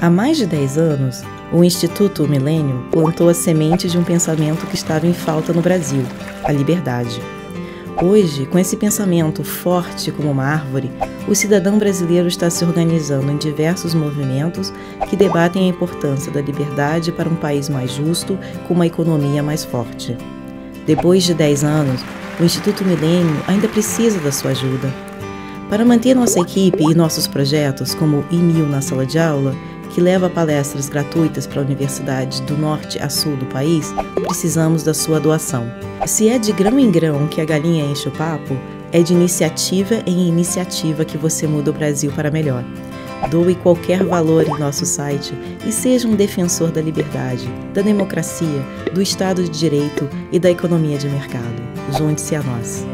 Há mais de 10 anos, o Instituto Milênio plantou a semente de um pensamento que estava em falta no Brasil, a liberdade. Hoje, com esse pensamento forte como uma árvore, o cidadão brasileiro está se organizando em diversos movimentos que debatem a importância da liberdade para um país mais justo, com uma economia mais forte. Depois de 10 anos, o Instituto Milênio ainda precisa da sua ajuda. Para manter nossa equipe e nossos projetos, como o e-mail na sala de aula, que leva palestras gratuitas para universidades do norte a sul do país, precisamos da sua doação. Se é de grão em grão que a galinha enche o papo, é de iniciativa em iniciativa que você muda o Brasil para melhor. Doe qualquer valor em nosso site e seja um defensor da liberdade, da democracia, do Estado de Direito e da economia de mercado. Junte-se a nós.